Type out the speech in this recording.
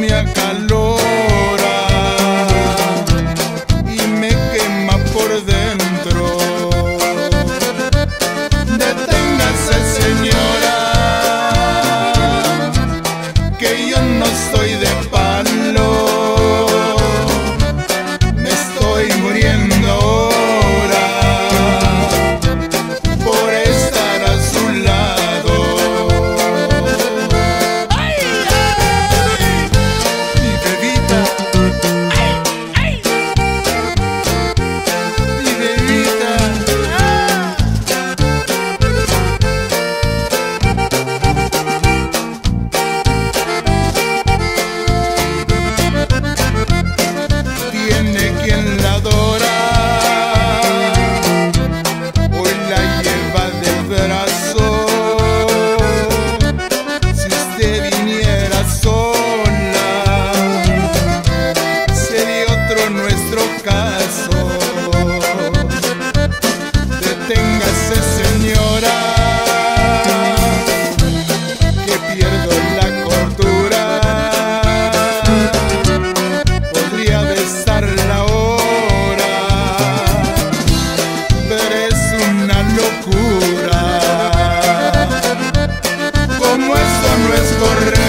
me a that I correr.